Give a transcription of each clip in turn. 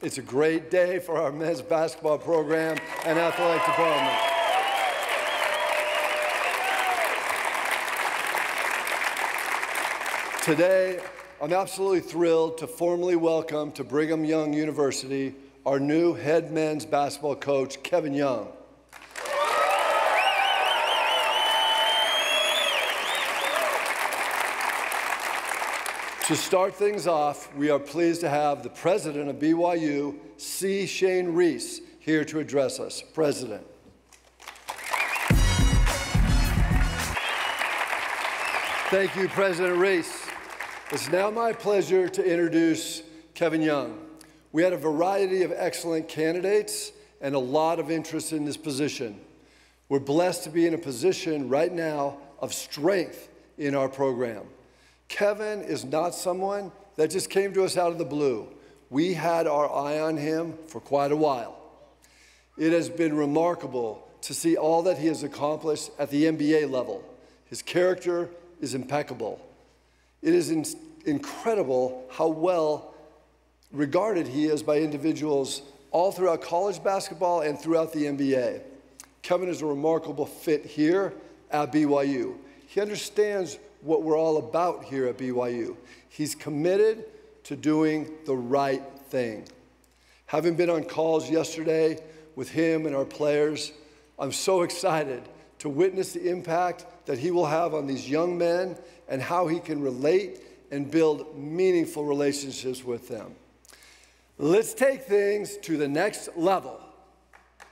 It's a great day for our men's basketball program and athletic department. Today, I'm absolutely thrilled to formally welcome to Brigham Young University our new head men's basketball coach, Kevin Young. To start things off, we are pleased to have the president of BYU, C. Shane Reese, here to address us. President. Thank you, President Reese. It's now my pleasure to introduce Kevin Young. We had a variety of excellent candidates and a lot of interest in this position. We're blessed to be in a position right now of strength in our program. Kevin is not someone that just came to us out of the blue. We had our eye on him for quite a while. It has been remarkable to see all that he has accomplished at the NBA level. His character is impeccable. It is in incredible how well regarded he is by individuals all throughout college basketball and throughout the NBA. Kevin is a remarkable fit here at BYU. He understands what we're all about here at BYU. He's committed to doing the right thing. Having been on calls yesterday with him and our players, I'm so excited to witness the impact that he will have on these young men and how he can relate and build meaningful relationships with them. Let's take things to the next level.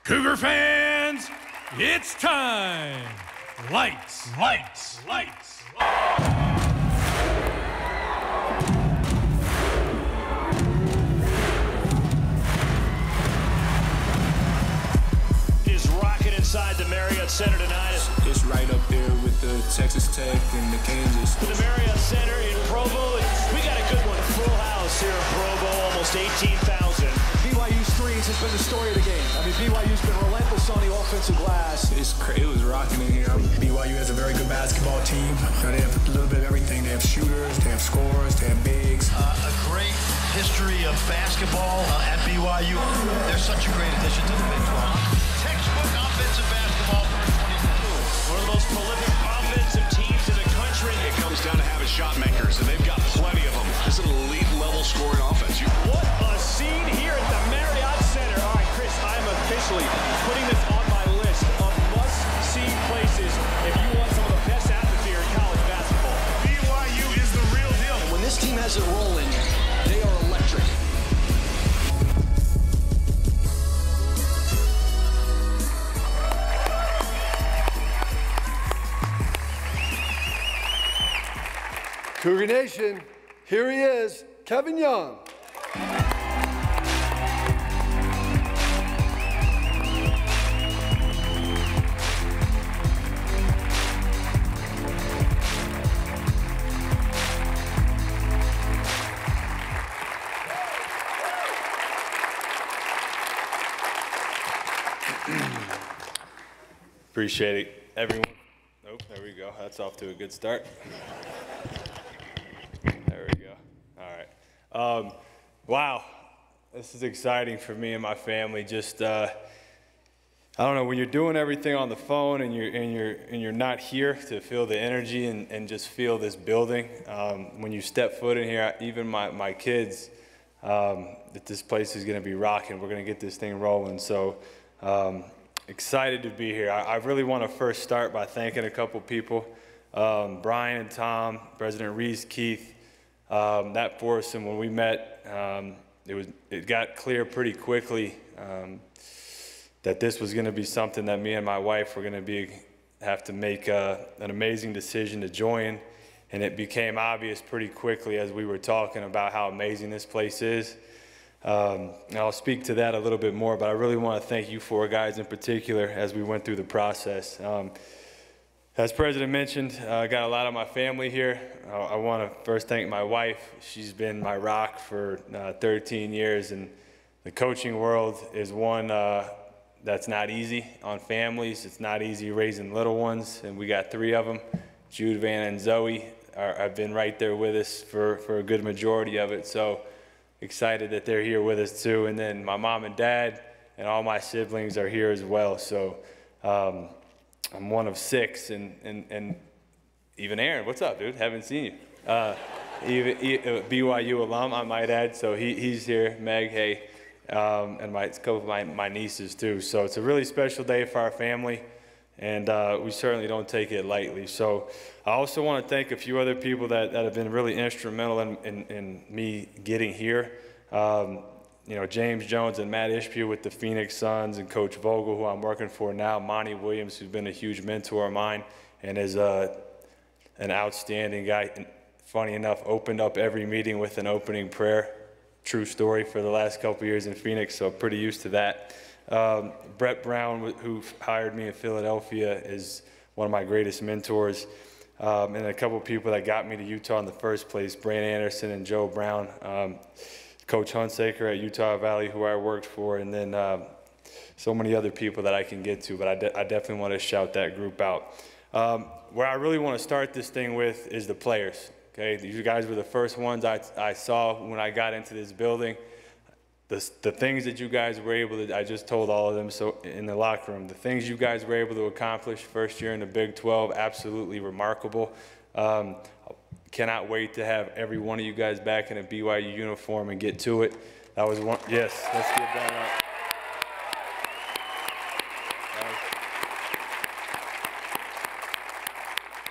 Cougar fans, it's time. Lights, lights, lights. Inside the Marriott Center tonight. It's right up there with the Texas Tech and the Kansas. The Marriott Center in Provo. We got a good one. Full house here in Provo, almost 18,000. BYU's threes has been the story of the game. I mean, BYU's been relentless on the offensive glass. It's cra- it was rocking in here. BYU has a very good basketball team. You know, they have a little bit of everything. They have shooters, they have scorers, they have bigs. Uh, a great history of basketball uh, at BYU. They're such a great addition to the Big 12. Textbook offensive basketball for 20 One of the most prolific offensive teams in the country. It comes down to having shot makers, and they've got plenty of them. This is an elite level scoring offense. You What a scene here at the Marriott Center. All right, Chris, I'm officially putting this on my list of must-see places if you want some of the best atmosphere in college basketball. BYU is the real deal. When this team has it rolling, Cougar Nation, here he is, Kevin Young. Appreciate it, everyone. Oh, there we go. That's off to a good start. There we go. All right. Um, wow, this is exciting for me and my family. Just uh, I don't know when you're doing everything on the phone and you're and you're and you're not here to feel the energy and, and just feel this building. Um, when you step foot in here, even my my kids, um, that this place is going to be rocking. We're going to get this thing rolling. So. Um, excited to be here. I, I really want to first start by thanking a couple people, um, Brian and Tom, President Reese, Keith, um, that and When we met, um, it was it got clear pretty quickly um, that this was going to be something that me and my wife were going to be have to make uh, an amazing decision to join, and it became obvious pretty quickly as we were talking about how amazing this place is. Um, and I'll speak to that a little bit more, but I really want to thank you four guys in particular as we went through the process. Um, as President mentioned, uh, I got a lot of my family here. Uh, I want to first thank my wife. She's been my rock for uh, 13 years, and the coaching world is one uh, that's not easy on families. It's not easy raising little ones, and we got three of them. Jude, Van, and Zoe are, have been right there with us for, for a good majority of it. So excited that they're here with us too. And then my mom and dad and all my siblings are here as well. So um, I'm one of six, and, and, and even Aaron, what's up, dude? Haven't seen you. Uh, even, uh, BYU alum, I might add. So he, he's here. Meg, hey, um, and my, a couple of my, my nieces too. So it's a really special day for our family, and uh, we certainly don't take it lightly. So I also want to thank a few other people that, that have been really instrumental in, in, in me getting here. Um, you know, James Jones and Mat Ishbia with the Phoenix Suns and Coach Vogel, who I'm working for now, Monty Williams, who's been a huge mentor of mine and is uh, an outstanding guy. And funny enough, opened up every meeting with an opening prayer. True story for the last couple years in Phoenix, so pretty used to that. Um, Brett Brown, who hired me in Philadelphia, is one of my greatest mentors. Um, and a couple people that got me to Utah in the first place, Brandon Anderson and Joe Brown. Um, Coach Hunsaker at Utah Valley, who I worked for, and then um, so many other people that I can get to, but I, de I definitely want to shout that group out. Um, where I really want to start this thing with is the players. Okay, these guys were the first ones I, I saw when I got into this building. The, the things that you guys were able to, I just told all of them so in the locker room, the things you guys were able to accomplish first year in the Big 12, absolutely remarkable. Um, Cannot wait to have every one of you guys back in a BYU uniform and get to it. That was one, yes, let's get that up.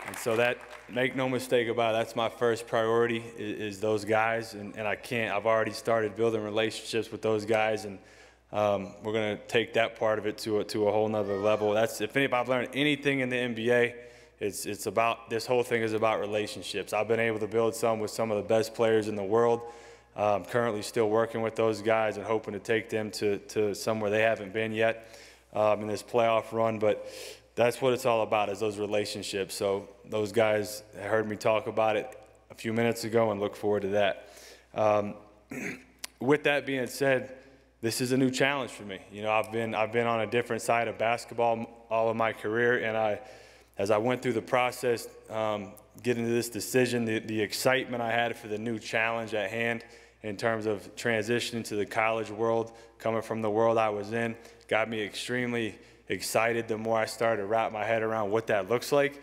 And so that, make no mistake about it, that's my first priority is, is those guys. And, and, I can't, I've already started building relationships with those guys. And um, we're going to take that part of it to a, to a whole nother level. That's, if anybody, I've learned anything in the NBA, it's, it's about, this whole thing is about relationships. I've been able to build some with some of the best players in the world. I'm currently still working with those guys and hoping to take them to, to somewhere they haven't been yet um, in this playoff run. But that's what it's all about is those relationships. So those guys heard me talk about it a few minutes ago and look forward to that. Um, with that being said, this is a new challenge for me. You know, I've been I've been on a different side of basketball all of my career, and I as I went through the process, um, getting to this decision, the, the excitement I had for the new challenge at hand in terms of transitioning to the college world, coming from the world I was in, got me extremely excited the more I started to wrap my head around what that looks like.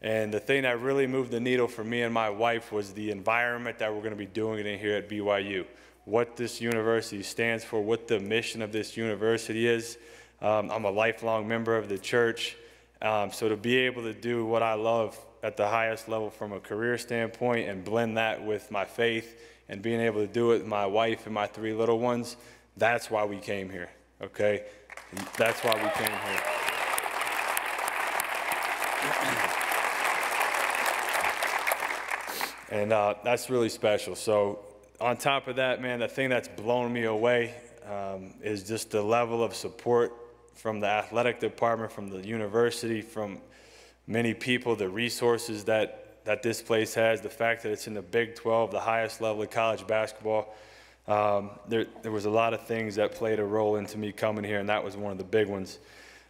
And the thing that really moved the needle for me and my wife was the environment that we're going to be doing it in here at BYU. What this university stands for, what the mission of this university is. Um, I'm a lifelong member of the church. Um, so to be able to do what I love at the highest level from a career standpoint and blend that with my faith and being able to do it with my wife and my three little ones, that's why we came here, okay? That's why we came here. and uh, that's really special. So on top of that, man, the thing that's blown me away um, is just the level of support from the athletic department, from the university, from many people, the resources that, that this place has, the fact that it's in the Big 12, the highest level of college basketball. Um, there, there was a lot of things that played a role into me coming here, and that was one of the big ones.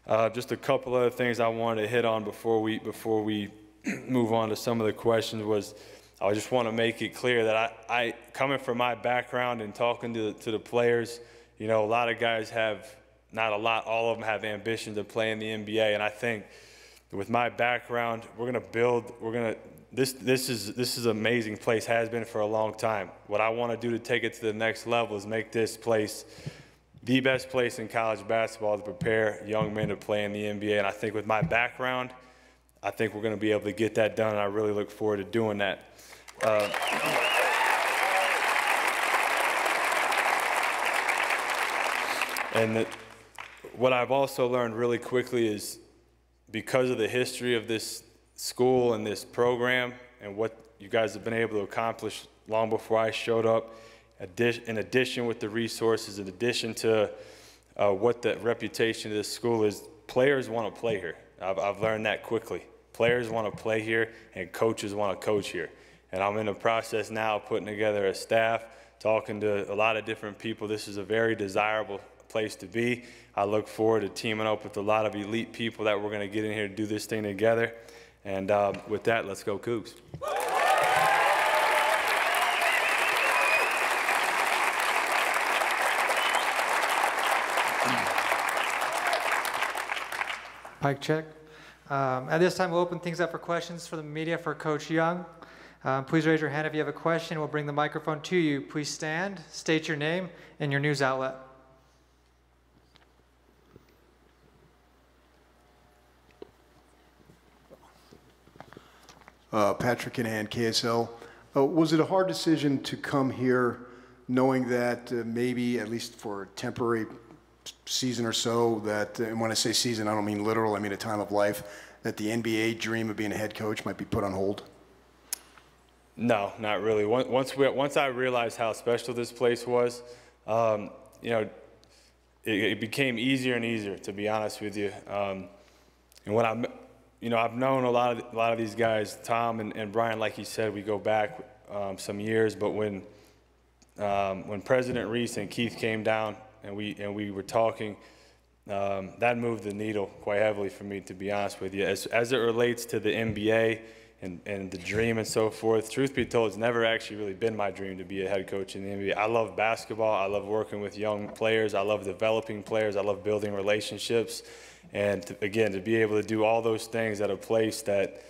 Uh, just a couple other things I wanted to hit on before we, before we move on to some of the questions was I just want to make it clear that I, I coming from my background and talking to, to the players, you know, a lot of guys have not a lot, all of them have ambition to play in the NBA. And I think with my background, we're going to build, we're going to, this, this is this is an amazing place, has been for a long time. What I want to do to take it to the next level is make this place the best place in college basketball to prepare young men to play in the NBA. And I think with my background, I think we're going to be able to get that done. And I really look forward to doing that. Uh, and the, what I've also learned really quickly is because of the history of this school and this program and what you guys have been able to accomplish long before I showed up, in addition with the resources, in addition to uh, what the reputation of this school is, players want to play here. I've, I've learned that quickly. Players want to play here and coaches want to coach here. And I'm in the process now of putting together a staff, talking to a lot of different people. This is a very desirable place to be. I look forward to teaming up with a lot of elite people that we're going to get in here to do this thing together. And uh, with that, let's go Cougs. Pike check. Um, at this time, we'll open things up for questions for the media for Coach Young. Um, please raise your hand if you have a question. We'll bring the microphone to you. Please stand, state your name and your news outlet. Uh, Patrick and KSL. Uh, was it a hard decision to come here knowing that uh, maybe, at least for a temporary season or so, that, and when I say season, I don't mean literal, I mean a time of life, that the NBA dream of being a head coach might be put on hold? No, not really. Once, we, once I realized how special this place was, um, you know, it, it, became easier and easier, to be honest with you. Um, and when I, you know, I've known a lot of, a lot of these guys, Tom and, and Brian, like he said, we go back um, some years, but when, um, when President Reese and Keith came down and we, and we were talking, um, that moved the needle quite heavily for me, to be honest with you. As, as it relates to the NBA and, and the dream and so forth, truth be told, it's never actually really been my dream to be a head coach in the NBA. I love basketball. I love working with young players. I love developing players. I love building relationships. And to, again, to be able to do all those things at a place that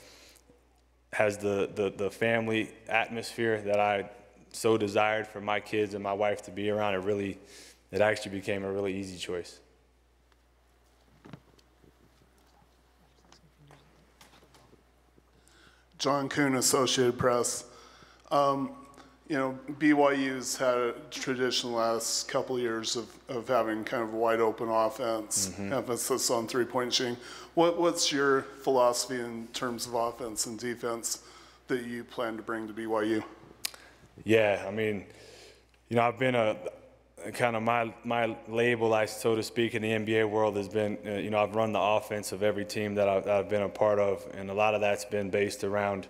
has the, the, the family atmosphere that I so desired for my kids and my wife to be around, it really, it actually became a really easy choice. John Coon, Associated Press. Um, you know, BYU's had a tradition the last couple of years of, of having kind of a wide open offense, mm-hmm. emphasis on three point shooting. What, what's your philosophy in terms of offense and defense that you plan to bring to BYU? Yeah, I mean, you know, I've been a, kind of my my label, I so to speak, in the NBA world has been, uh, you know, I've run the offense of every team that I've, that I've, been a part of, and a lot of that's been based around,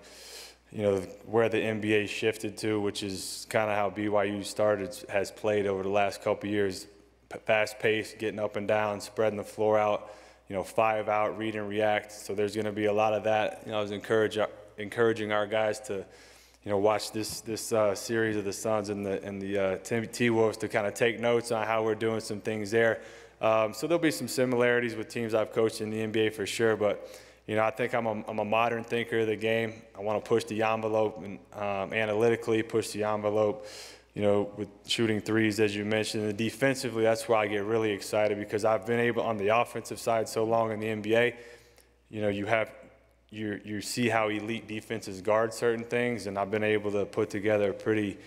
you know, where the NBA shifted to, which is kind of how BYU started, has played over the last couple years, fast pace, getting up and down, spreading the floor out, you know, five out, read and react. So there's going to be a lot of that. You know, I was encourage, encouraging our guys to you know, watch this this uh, series of the Suns and the and the uh, T Wolves to kind of take notes on how we're doing some things there. Um, so there'll be some similarities with teams I've coached in the NBA for sure, but you know, I think I'm a, I'm a modern thinker of the game. I want to push the envelope and um, analytically push the envelope. You know, with shooting threes, as you mentioned, and defensively, that's where I get really excited because I've been able on the offensive side so long in the NBA. You know, you have you you see how elite defenses guard certain things, and I've been able to put together a pretty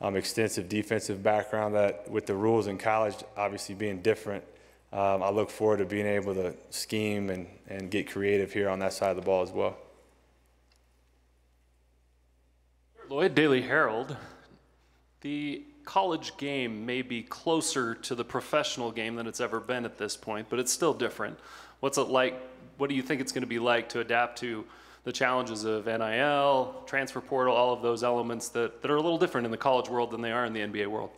um, extensive defensive background that, with the rules in college obviously being different, um, I look forward to being able to scheme and, and get creative here on that side of the ball as well. Lloyd Daily Herald, the college game may be closer to the professional game than it's ever been at this point, but it's still different. What's it like what do you think it's going to be like to adapt to the challenges of NIL, transfer portal, all of those elements that, that are a little different in the college world than they are in the NBA world?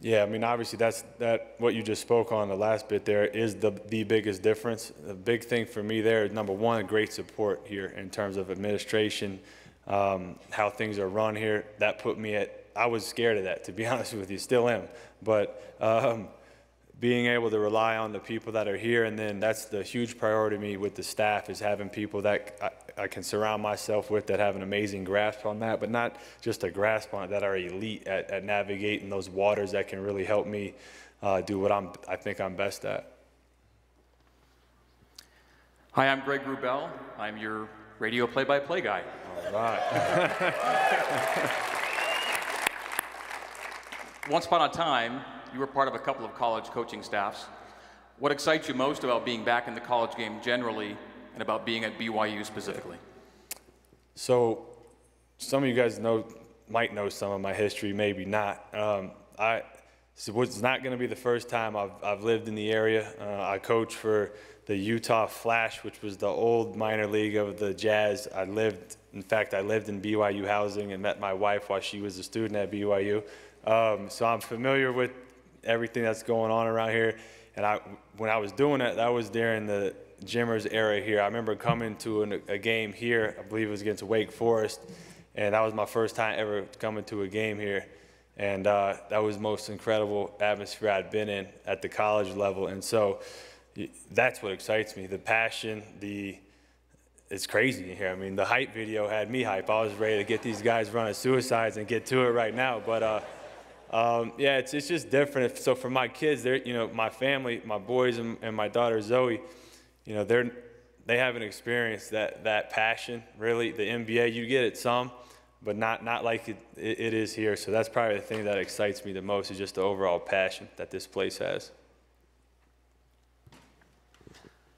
Yeah, I mean, obviously, that's that. What you just spoke on the last bit there is the the biggest difference. The big thing for me there is number one, great support here in terms of administration, um, how things are run here. That put me at. I was scared of that, to be honest with you, still am. But um, being able to rely on the people that are here and then that's the huge priority to me with the staff is having people that I, I, can surround myself with that have an amazing grasp on that but not just a grasp on it that are elite at, at navigating those waters that can really help me uh, do what I'm, I think I'm best at. Hi, I'm Greg Wrubell. I'm your radio play-by-play guy. All right. Once upon a time, you were part of a couple of college coaching staffs. What excites you most about being back in the college game generally and about being at BYU specifically? So, some of you guys know might know some of my history, maybe not. Um, I so it's not going to be the first time I've, I've lived in the area. Uh, I coached for the Utah Flash, which was the old minor league of the Jazz. I lived, in fact, I lived in BYU housing and met my wife while she was a student at BYU. Um, so I'm familiar with everything that's going on around here. And I, when I was doing that, that was during the Jimmers era here. I remember coming to an, a game here. I believe it was against Wake Forest, and that was my first time ever coming to a game here. And uh, that was most incredible atmosphere I'd been in at the college level. And so, that's what excites me. The passion, the it's crazy in here. I mean, the hype video had me hype. I was ready to get these guys running suicides and get to it right now. But uh, um, yeah, it's, it's just different. So for my kids, they're you know my family, my boys and, and my daughter Zoe, you know they're they haven't experienced that that passion. Really, the NBA you get it some, but not not like it, it, it is here. So that's probably the thing that excites me the most is just the overall passion that this place has.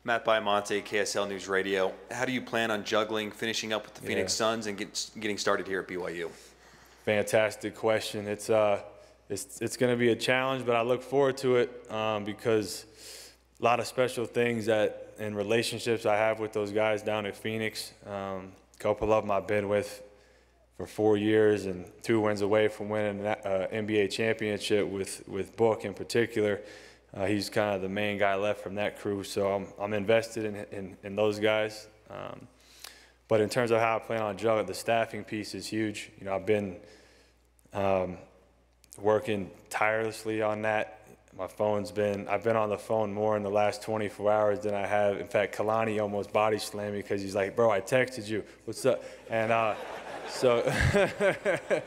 Matt Baiamonte, KSL News Radio. How do you plan on juggling finishing up with the Phoenix Yeah. Suns and get, getting started here at BYU? Fantastic question. It's uh, it's it's going to be a challenge, but I look forward to it um, because a lot of special things that and relationships I have with those guys down in Phoenix. Um, couple of them I've been with for four years, and two wins away from winning an uh, NBA championship with with Book in particular. Uh, he's kind of the main guy left from that crew, so I'm I'm invested in in, in those guys. Um, but in terms of how I plan on juggling, the staffing piece is huge. You know, I've been um, working tirelessly on that. My phone's been, I've been on the phone more in the last 24 hours than I have. In fact, Kalani almost body slammed me because he's like, bro, I texted you. What's up? And uh, so,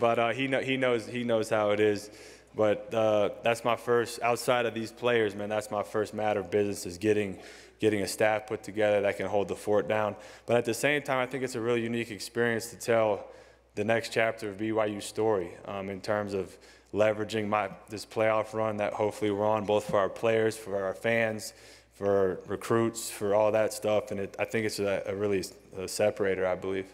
but uh, he, know, he, knows, he knows how it is. But uh, that's my first, outside of these players, man, that's my first matter of business is getting, getting a staff put together that can hold the fort down. But at the same time, I think it's a really unique experience to tell the next chapter of BYU's story um, in terms of leveraging my this playoff run that hopefully we're on, both for our players, for our fans, for recruits, for all that stuff. And it, I think it's a, a really a separator, I believe.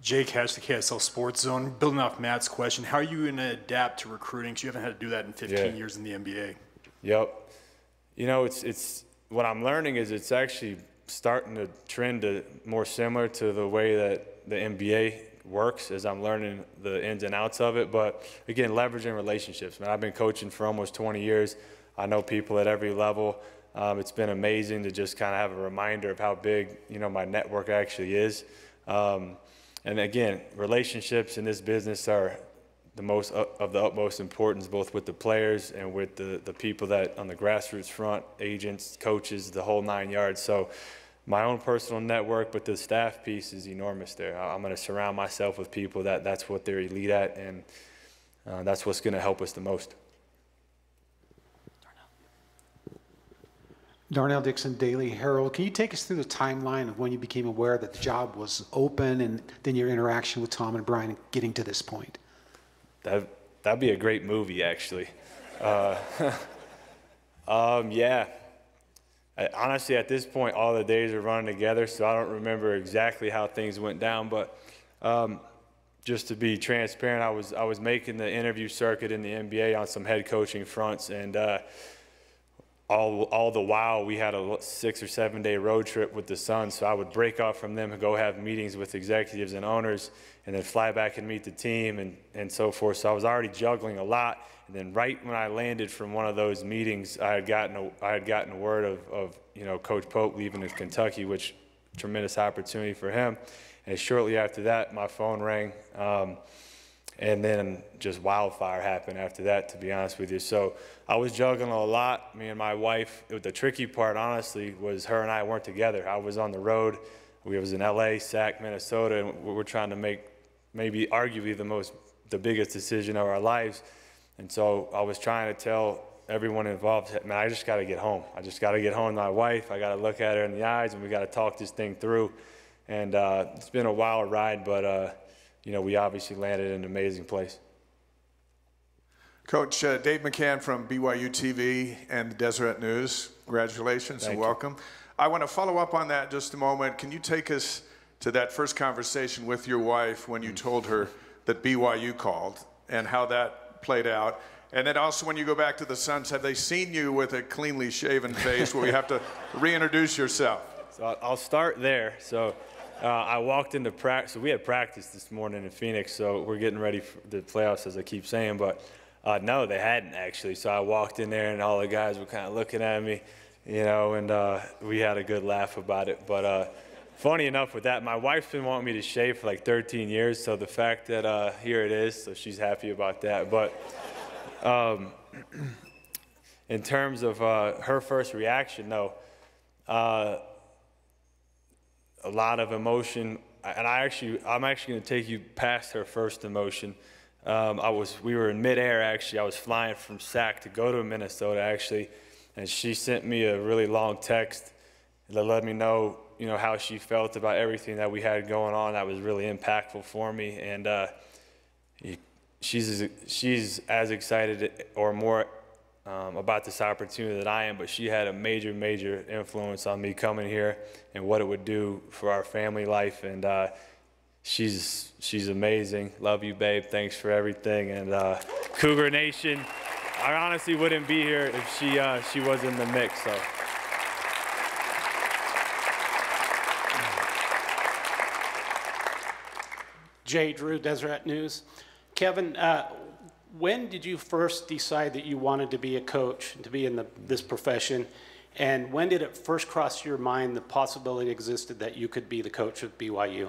Jake Hatch, the KSL Sports Zone. Building off Matt's question, how are you going to adapt to recruiting? Because you haven't had to do that in 15 Yeah. years in the NBA. Yep. You know, it's it's what I'm learning is it's actually starting to trend to more similar to the way that the NBA works as I'm learning the ins and outs of it. But again, leveraging relationships. Man, I've been coaching for almost 20 years. I know people at every level. Um, it's been amazing to just kind of have a reminder of how big you know my network actually is. Um, and again, relationships in this business are the most uh, of the utmost importance, both with the players and with the, the people that on the grassroots front, agents, coaches, the whole nine yards. So my own personal network, but the staff piece is enormous there. I'm going to surround myself with people that that's what they're elite at, and uh, that's what's going to help us the most. Darnell Dickson, Daily Herald. Can you take us through the timeline of when you became aware that the job was open and then your interaction with Tom and Brian getting to this point? That that'd be a great movie, actually. Uh, um, yeah. I, honestly, at this point, all the days are running together, so I don't remember exactly how things went down. But um, just to be transparent, I was I was making the interview circuit in the NBA on some head coaching fronts, and uh, all all the while we had a six or seven day road trip with the Suns. So I would break off from them and go have meetings with executives and owners, and then fly back and meet the team and and so forth. So I was already juggling a lot. And then right when I landed from one of those meetings, I had gotten a, I had gotten a word of, of you know Coach Pope leaving to Kentucky, which tremendous opportunity for him. And shortly after that, my phone rang. Um, and then just wildfire happened after that, to be honest with you. So I was juggling a lot. Me and my wife. The tricky part, honestly, was her and I weren't together. I was on the road. We was in L.A., Sac, Minnesota, and we we're trying to make maybe arguably the most, the biggest decision of our lives. And so I was trying to tell everyone involved, man, I just got to get home. I just got to get home to my wife. I got to look at her in the eyes, and we got to talk this thing through. And uh, it's been a wild ride, but. Uh, you know, we obviously landed in an amazing place. Coach uh, Dave McCann from BYU TV and the Deseret News. Congratulations Thank and you. welcome. I want to follow up on that just a moment. Can you take us to that first conversation with your wife when you told her that BYU called and how that played out? And then also, when you go back to the Suns, have they seen you with a cleanly shaven face where you have to reintroduce yourself? So I'll- I'll start there. So uh, I walked into practice. So we had practice this morning in Phoenix. So we're getting ready for the playoffs, as I keep saying. But uh, no, they hadn't actually. So I walked in there, and all the guys were kind of looking at me, you know, and uh, we had a good laugh about it. But uh, funny enough, with that, my wife's been wanting me to shave for like 13 years. So the fact that uh, here it is, so she's happy about that. But um, in terms of uh, her first reaction, though, a lot of emotion, and I actually, I'm actually going to take you past her first emotion. Um, I was, we were in midair actually. I was flying from SAC to go to Minnesota actually, and she sent me a really long text that let me know, you know, how she felt about everything that we had going on. That was really impactful for me, and uh, she's she's as excited or more um, about this opportunity that I am, but she had a major, major influence on me coming here and what it would do for our family life. And uh, she's she's amazing. Love you, babe. Thanks for everything. And uh, Cougar Nation, I honestly wouldn't be here if she uh, she was in the mix. So. Jay Drew, Deseret News. Kevin, uh, when did you first decide that you wanted to be a coach, to be in the, this profession? And when did it first cross your mind the possibility existed that you could be the coach of BYU?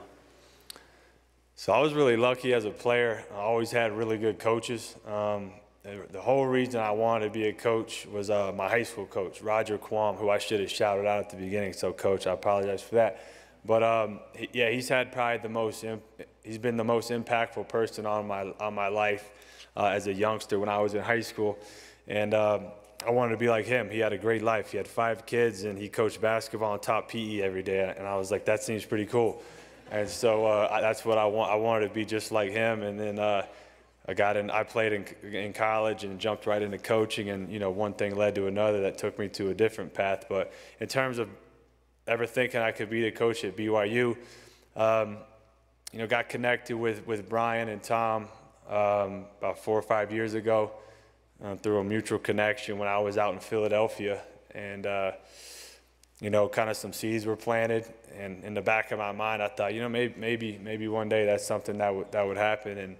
So I was really lucky as a player. I always had really good coaches. Um, the whole reason I wanted to be a coach was uh, my high school coach, Roger Quam, who I should have shouted out at the beginning. So, coach, I apologize for that. But um, yeah, he's had probably the most. he's been the most impactful person on my on my life uh, as a youngster when I was in high school, and um, I wanted to be like him. He had a great life. He had five kids, and he coached basketball and taught PE every day. And I was like, that seems pretty cool. And so uh, that's what I want. I wanted to be just like him. And then uh, I got in. I played in, in college and jumped right into coaching. And you know, one thing led to another that took me to a different path. But in terms of ever thinking I could be the coach at BYU, um, you know, got connected with with Brian and Tom um, about four or five years ago uh, through a mutual connection when I was out in Philadelphia. And, uh, you know, kind of some seeds were planted. And in the back of my mind, I thought, you know, maybe, maybe, maybe one day that's something that, w- that would happen. And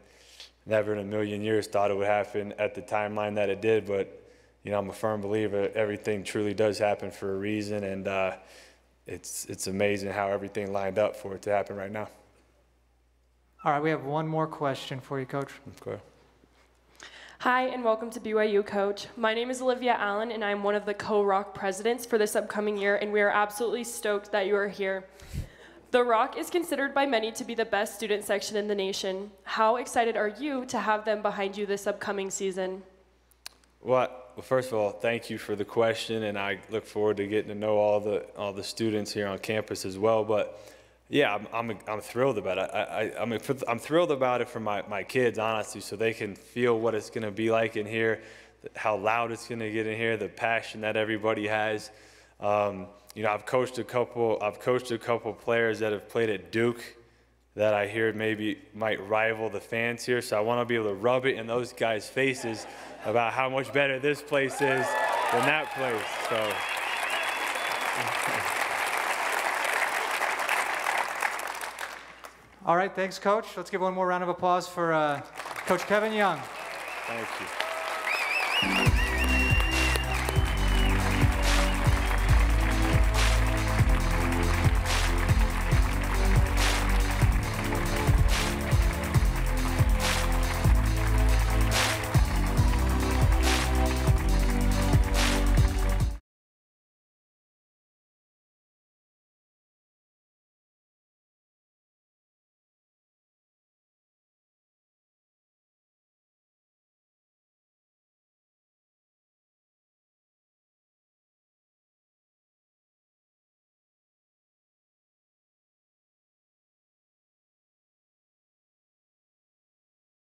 never in a million years thought it would happen at the timeline that it did. But, you know, I'm a firm believer everything truly does happen for a reason. And uh, it's, it's amazing how everything lined up for it to happen right now. All right, we have one more question for you, Coach. Okay. Hi, and welcome to BYU Coach. My name is Olivia Allen, and I'm one of the Co Rock presidents for this upcoming year, and we are absolutely stoked that you are here. The Rock is considered by many to be the best student section in the nation. How excited are you to have them behind you this upcoming season? Well, well, first of all, thank you for the question, and I look forward to getting to know all the all the students here on campus as well. But yeah, I'm, I'm, I'm thrilled about it. I, I, I'm, I'm thrilled about it for my, my kids, honestly, so they can feel what it's going to be like in here, how loud it's going to get in here, the passion that everybody has. Um, you know, I've coached a couple. I've coached a couple players that have played at Duke that I hear maybe might rival the fans here. So I want to be able to rub it in those guys' faces about how much better this place is than that place. So. All right, thanks, Coach. Let's give one more round of applause for uh, Coach Kevin Young. Thank you.